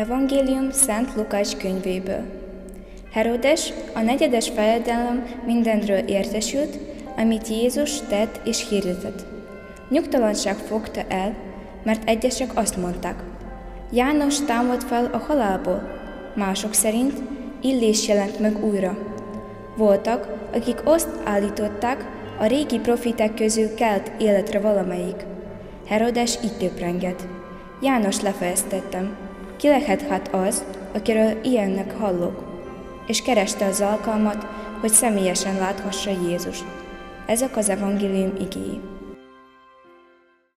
Evangélium Szent Lukács könyvéből. Herodes a negyedes fejedelem mindenről értesült, amit Jézus tett és hirdetett. Nyugtalanság fogta el, mert egyesek azt mondták, János támad fel a halálból, mások szerint Illés jelent meg újra. Voltak, akik azt állították, a régi profitek közül kelt életre valamelyik. Herodes így töprengett. János lefejeztettem, ki lehet hát az, akiről ilyennek hallok? És kereste az alkalmat, hogy személyesen láthassa Jézust. Ezek az evangélium igéi.